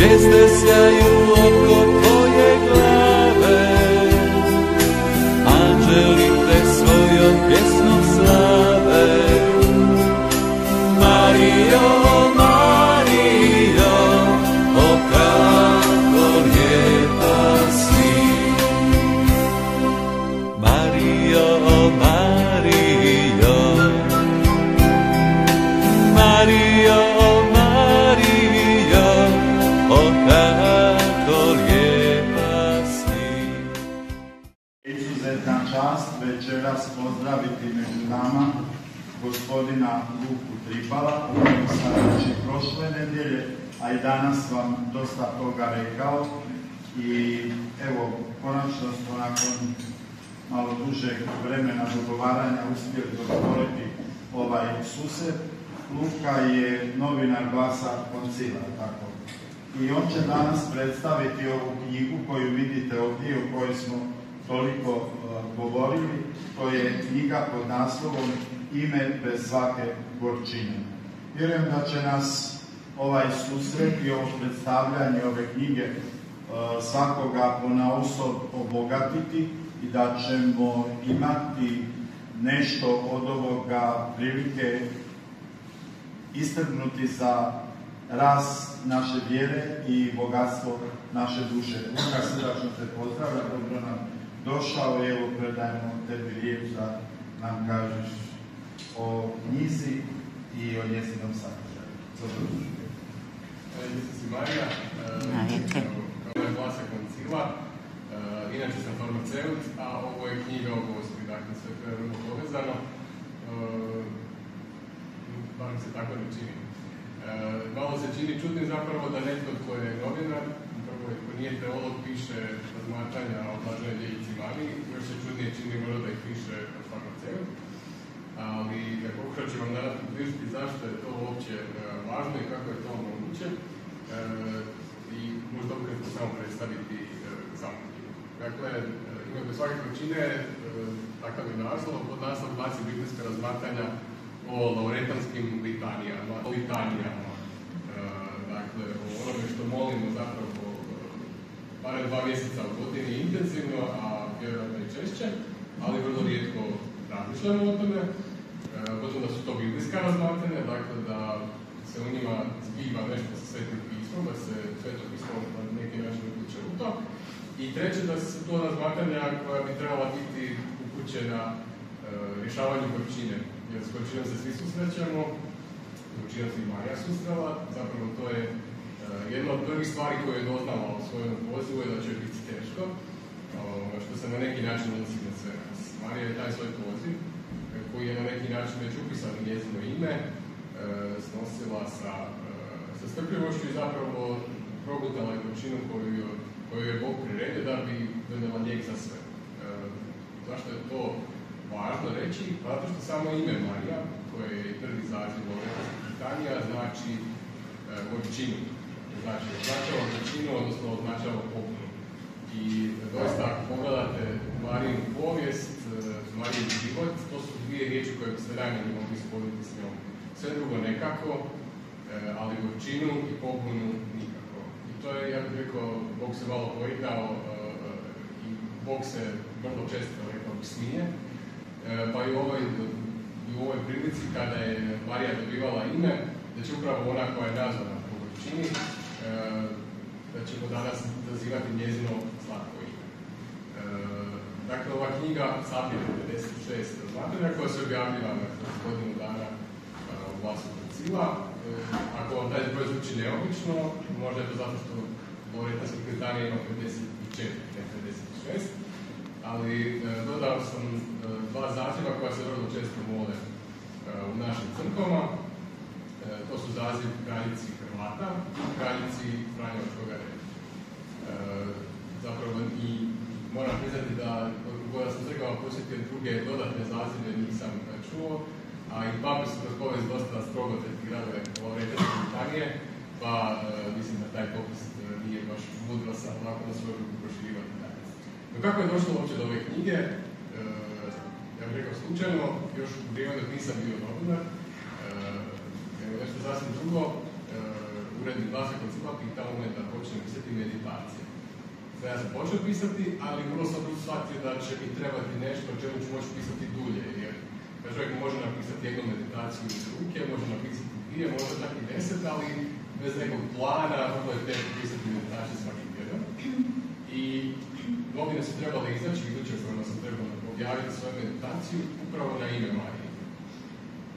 Biz de sayı pozdraviti među nama gospodina Luku Tripala, o kojem sam prošle nedjelje, a i danas vam dosta toga rekao. I evo, konačno smo nakon malo dužeg vremena dogovaranja uspjeli dogovoriti ovaj susret. Luka je novinar glasa koncila, tako. I on će danas predstaviti ovu knjigu koju vidite ovdje, o kojoj smo toliko uh, govorili. To je knjiga pod naslovom Ime bez svake gorčine. Vjerujem da će nas ovaj susret i ovo predstavljanje ove knjige uh, svakoga ponaosob obogatiti i da ćemo imati nešto od ovoga prilike istrgnuti za rast naše vjere i bogatstvo naše duše. Luka, srdačno te pozdravlja, dobro nam došao i evo predajemo tebi riječ da nam kažeš o knjizi i o njezinom sadržaju. Dobro. Mislim si Marija, kao je glasa koncila, e, inače sam farmaceut, a ovo je knjiga o gospi, dakle sve to je vrlo povezano, E, bar mi se tako ne čini. E, Malo se čini čudnim zapravo da netko tko je novinar, prvo je ko nije teolog, piše razmatranja o blaženoj djejici mani, još se čudnije čini možda da ih piše farmaceut. Ali pokušat ću vam danas približiti zašto je to uopće e, važno i kako je to moguće. E, I možda ukratko samo predstaviti e. Dakle, e, ime bez svake količine, e, takav je naslov, pod naslov glasi biblijska razmatranja o lauretanskim litanijama, o litanijama. E, dakle, o onome što molimo zapravo e, barem dva mjeseca u godini intenzivno, a vjerojatno i češće, ali vrlo rijetko razmišljamo o tome. E, Gotovo da su to biblijska razmatranja, dakle da se u njima zbiva nešto sa svetim pismom, da se sveto pismo na neki način uključe u to. I treće, da su to razmatranja koja bi trebala biti upućena e, rješavanju gorčine. Jer s gorčinom se svi susrećemo, gorčinom se i Marija susrela, zapravo to je jedna od prvih stvari koju je doznala u svojom pozivu je da će biti teško, o, što se na neki način odnosi na sve nas. Marija je taj svoj poziv, e, koji je na neki način već upisan u njezino ime, e, snosila sa, sa strpljivošću i zapravo progutala je gorčinu koju, koju je Bog priredio da bi donijela lijek za sve. E, zašto je to važno reći? Zato što samo ime Marija, koje je prvi zaziv Loretanskih Britanija, znači gorčinu. Znači, označava gorčinu, odnosno označava popunu. I doista, ako pogledate Marijinu povijest, e, Marijin život, to su dvije riječi koje bi se najmanje mogli spojiti s njom. Sve drugo nekako, e, ali gorčinu i pobunu nikako. I to je, ja bih rekao, Bog se malo poigrao e, i Bog se vrlo često, rekao bih, smije. Pa i u ovoj, u ovoj prilici kada je Marija dobivala ime, da će upravo ona koja je nazvana po e, da ćemo danas zazivati njezino slatko ime. E, Dakle, ova knjiga Sapir 56 razmatranja koja se objavljiva na godinu dana e, u glasu Koncila. E, Ako vam taj broj zvuči neobično, možda je to zato što Loretanska Britanija ima 54, ne 56. Ali dodao sam dva zaziva koja se vrlo često mole u našim crkvama. To su zaziv kraljici Hrvata i kraljici Franjevačkog reda. E, zapravo i moram priznati da kada sam crkava posjetio druge dodatne zazive nisam čuo, a i pape su kroz povijest dosta strogo tretirale Loretanske Britanije, pa e, mislim da taj popis e, nije baš mudro sad onako na svoju ruku proširivati. No kako je došlo uopće do ove knjige? Ja bih rekao slučajno, još u vrijeme dok nisam bio novinar, nešto sasvim drugo, uredni glasa koncipa pitao me da počnem pisati meditacije. Sve ja sam počeo pisati, ali vrlo sam shvatio da će mi trebati nešto o čemu ću moći pisati dulje, jer čovjek može napisati jednu meditaciju iz ruke, može napisati dvije, možda čak i deset, ali bez nekog plana, vrlo je teško pisati meditacije svaki tjedan. I novine su trebale izaći, iduće kojima sam trebao objaviti svoju meditaciju, upravo na ime Marije.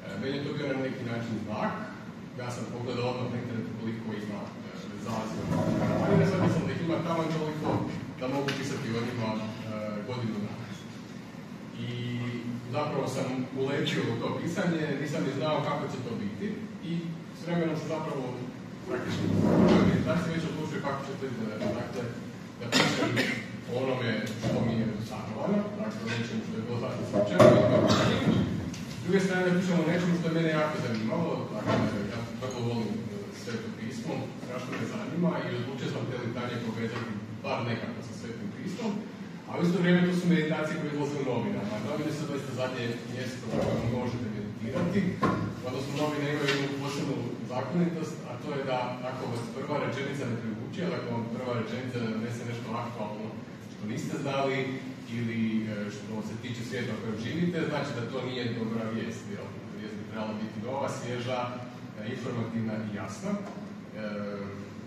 E, meni je to bio na neki način znak, ja sam pogledao odmah na internetu koliko ima e, zaziva. Ali ne sam da ih ima tamo toliko da mogu pisati o njima e, godinu dana. I zapravo sam ulećio u to pisanje, nisam ni znao kako će to biti i s vremenom sam zapravo praktički u meditaciji već odlučio kako će to izgledati. Dakle, da pišem onome što mi je sanovano, dakle o nečemu što je bilo zatim slučajno S druge strane da pišem o nečemu što je mene jako zanimalo, zanima i odlučio sam te litanje povezati bar nekako sa svetim pismom, a u isto vrijeme to su meditacije koje izlaze u novinama. Novine su doista zadnje mjesto u kojem možete meditirati, odnosno novine imaju jednu posebnu zakonitost, a to je da ako vas prva rečenica ne privuče, ali ako vam prva rečenica donese nešto aktualno što niste znali ili e, što se tiče svijeta u kojem živite, znači da to nije dobra vijest. Jel? Vijest bi trebala biti nova, svježa, informativna i jasna. E,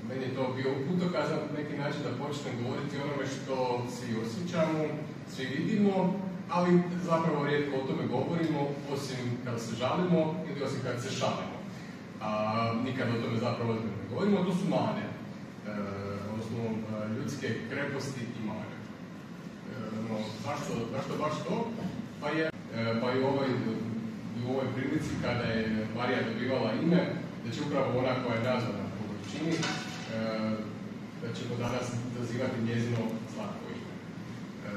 meni je to bio putokaz na neki način da počnem govoriti o onome što svi osjećamo, svi vidimo, ali zapravo rijetko o tome govorimo, osim kada se žalimo ili osim kada se šalimo. A nikada o tome zapravo ne govorimo, to su mane, e, odnosno e, ljudske kreposti i mane. E, no, zašto, zašto baš to? Pa je, e, pa i u ovoj, u kada je Marija dobivala ime, da će upravo ona koja je nazvana po e, da ćemo danas dozivati njezino slatko ime. E,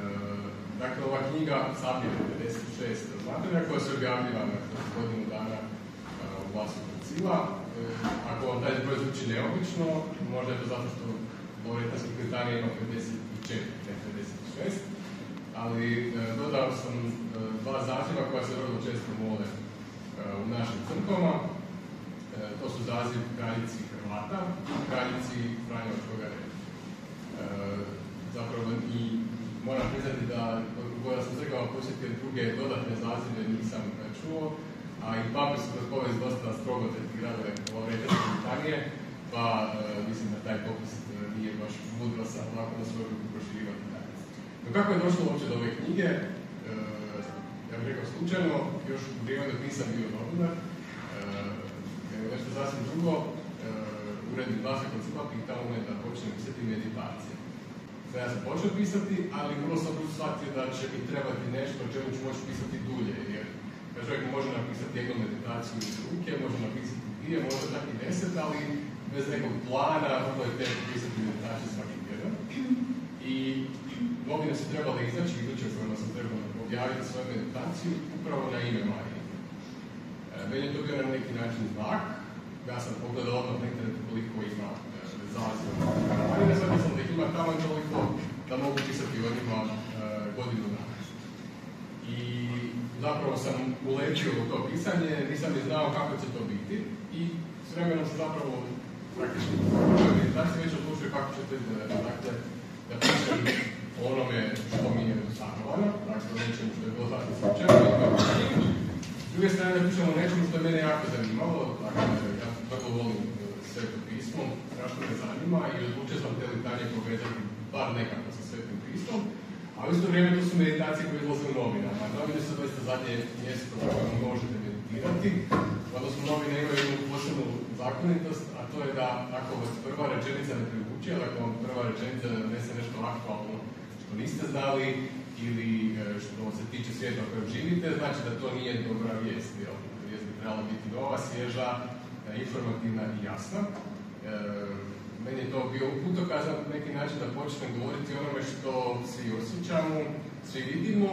dakle, ova knjiga Sapir 56 razmatranja koja se objavljiva na godinu dana e, u glasu koncila. E, ako vam taj broj zvuči neobično, možda je to zato što Loretanski Britanija ima 54, ne 56, ali e, dodao sam e, dva zaziva koja se vrlo često mole e, u našim crkvama. E, to su zaziv kraljici Hrvata kraljici Franjevačkog reda. E, zapravo i moram priznati da kada sam crkava posjetio druge dodatne zazive nisam e, čuo, a i pape su kroz povijest dosta strogo tretirale Loretanske Britanije, pa mislim da taj popis nije baš mudro na svoju ruku proširivati dalje. No kako je došlo uopće do ove knjige? Ja bih rekao slučajno, još u vrijeme dok nisam bio novinar, nešto sasvim drugo, e, uredni glasa koncipa pitao me da počnem pisati meditacije. Sve ja sam počeo pisati, ali vrlo sam shvatio da će mi trebati nešto o čemu ću moći pisati dulje, jer čovjek može napisati jednu meditaciju iz ruke, može napisati dvije, možda čak i deset, ali bez nekog plana, vrlo je teško pisati meditaciju svaki tjedan. I novine su trebale izaći, iduće kojima sam trebao objaviti svoju meditaciju, upravo na ime Marije. E, meni je to bio na neki način znak, ja sam pogledao odmah na internetu koliko ima e, zaziva. Ali ne shvatio sam da ih ima tamo toliko da mogu pisati o njima e, godinu dana. I zapravo sam ulećio u to pisanje, nisam ni znao kako će to biti i s vremenom sam zapravo praktički u meditaciji već odlučio kako će to izgledati. Dakle, da pišem onome što mi je sanovano, dakle nečemu što je bilo zatim slučajno druge strane da pišem o nečemu što je mene jako zanimalo, dakle ja vrlo volim e, sveto pismo, strašno me zanima i odlučio sam te litanje povezati bar nekako sa svetim pismom, a u isto vrijeme to su meditacije koje izlaze u novinama. Novine su doista zadnje mjesto u kojem možete meditirati, odnosno novine imaju jednu posebnu zakonitost, a to je da ako vas prva rečenica ne privuče, ali ako vam prva rečenica donese nešto aktualno što niste znali ili e, što se tiče svijeta u kojem živite, znači da to nije dobra vijest. Jel? Vijest bi trebala biti nova, svježa, e, informativna i jasna. E, meni je to bio putokaz na neki način da počnem govoriti o onome što svi osjećamo, svi vidimo,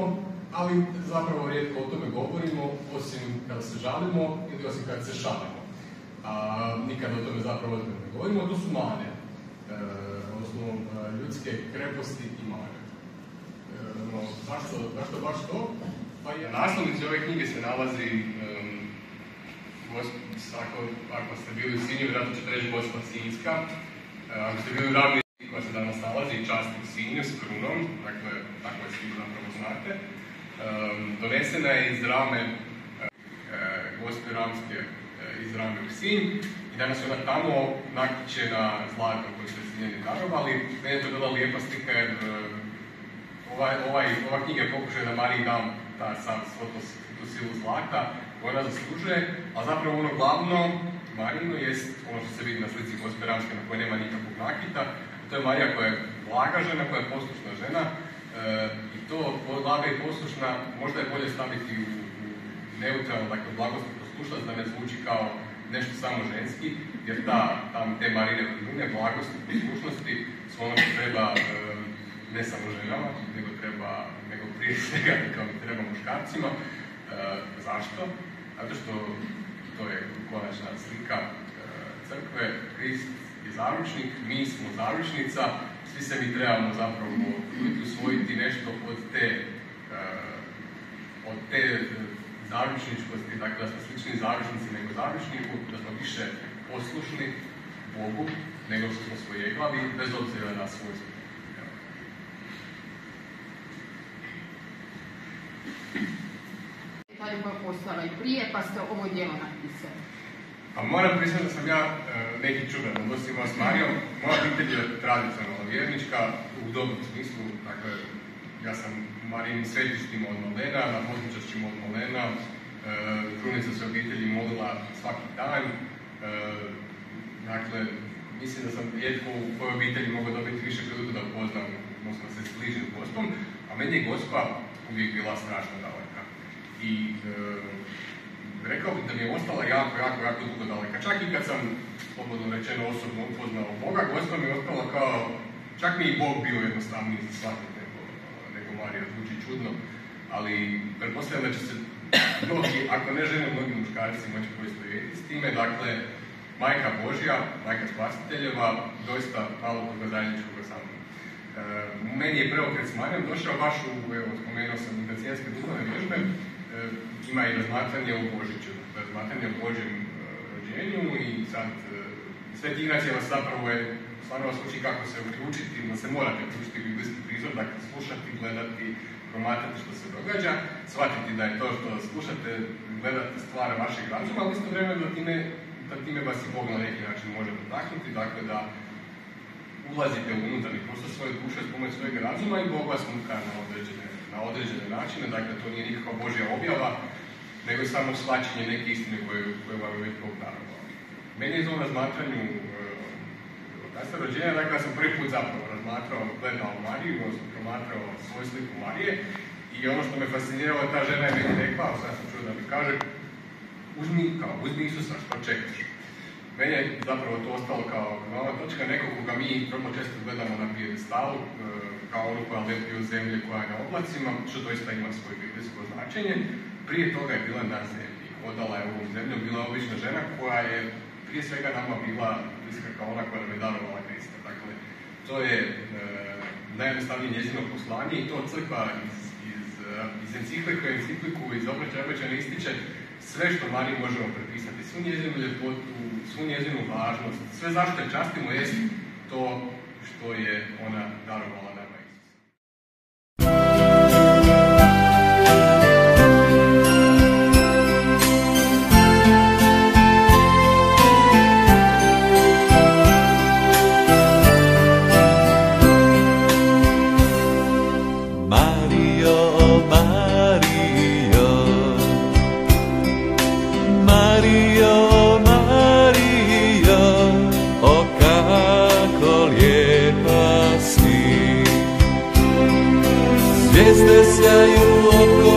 ali zapravo rijetko o tome govorimo, osim kada se žalimo ili osim kada se šalimo. A nikada o tome zapravo ne govorimo, to su mane, odnosno ljudske kreposti i mane. E, no, zašto, zašto baš to? Pa na naslovnici ove knjige se nalazi um, ako, ste bili u Sinju, vjerojatno ćete reći Gospa Sinjska. E, Ako ste bili u Ravnici koja se danas nalazi, časti u Sinju s krunom, dakle, tako je svi zapravo znate. Em, donesena je iz rame e, Ramske e, iz rame u Sinj i danas je ona tamo nakićena zlatom koji su Sinjani darovali. Meni je to bila lijepa slika jer ovaj, ovaj, ova knjiga je pokušaj da Mariji dam ta sam tu silu zlata koju ona zaslužuje, a zapravo ono glavno Marino jest ono što se vidi na slici Gospe Ramske na kojoj nema nikakvog nakita, to je Marija koja je blaga žena, koja je poslušna žena e, i to blaga i poslušna možda je bolje staviti u, u neutralno, dakle blagost poslušnost da ne zvuči kao nešto samo ženski, jer ta, tam te Marine vrline, blagosti i poslušnosti su ono što treba e, ne samo ženama, nego treba, nego prije svega kao treba muškarcima. E, zašto? Zato što to je konačna slika e, crkve, Krist je zaručnik, mi smo zaručnica, svi se mi trebamo zapravo usvojiti nešto od te, e, od te zaručničkosti, dakle da smo slični zaručnici nego zaručniku, da smo više poslušni Bogu nego što smo svojeglavi, bez obzira na svojstvo. Evo. Postojala i prije, pa ste ovo djelo napisali. Pa moram priznati da sam ja e, neki čudan odnos imao s Marijom. Moja obitelj je tradicionalno vjernička u dobrom smislu. Dakle, ja sam Marijim svetištima od Malena, na poslučašćima od Malena. E, Krunica se obitelji molila svaki dan. E, dakle, mislim da sam rijetko u kojoj obitelji mogao dobiti više priliku da upoznam, odnosno se sližim gospom, a meni je gospa uvijek bila strašno daleka. I e, rekao bih da mi je ostala jako, jako, jako dugo daleka. Čak i kad sam, slobodno rečeno, osobno upoznao Boga, gospa mi je ostala kao, čak mi i Bog bio jednostavniji za shvatiti nego, nego Marija, zvuči čudno, ali pretpostavljam da će se mnogi, ako ne žene, mnogi muškarci moći poistovjetiti s time, dakle, Majka Božja, Majka Spasiteljeva, doista malo toga zajedničkoga sa mnom. E, meni je preokret s Marijom došao baš u, evo, spomenuo sam, Ignacijanske duhovne vježbe, ima i razmatranje o Božiću, razmatranje o Božjem e, rođenju i sad e, Sveti Ignacija vas zapravo je, stvarno vas uči kako se uključiti, da se morate uključiti u biblijski prizor, dakle slušati, gledati, promatrati što se događa, shvatiti da je to što slušate, gledate stvara vašeg razuma, ali istovremeno da time, da time vas i Bog na neki način može dotaknuti, dakle da ulazite u unutarnji prostor svoje duše s pomoć svojeg razuma i Bog vas nuka na određene, na određene načine, dakle to nije nikakva Božja objava, nego samo shvaćanje neke istine koje, koje vam je već Bog darovao. Meni je to razmatranju e, rođenja, dakle ja sam prvi put zapravo razmatrao, gledao Mariju, odnosno promatrao svoju sliku Marije i ono što me fasciniralo, ta žena je meni rekla, sad sam čuo da mi kaže, uzmi, kao, uzmi Isusa, što čekaš? Meni je zapravo to ostalo kao glavna točka nekog koga mi vrlo često gledamo na pijedestalu, e, kao onu koja leti od zemlje, koja je na oblacima, što doista ima svoje biblijsko značenje. Prije toga je bila na zemlji, hodala je ovom zemljom, bila je obična žena koja je prije svega nama bila bliska kao ona koja nam je darovala Krista. Dakle, to je e, najjednostavnije njezino poslanje i to crkva iz, iz, e, iz enciklika, iz obraćaja ističe sve što Mariji možemo prepisati, svu njezinu ljepotu, svu njezinu važnost, sve zašto je častimo jest to što je ona darovala nama Biz de seyu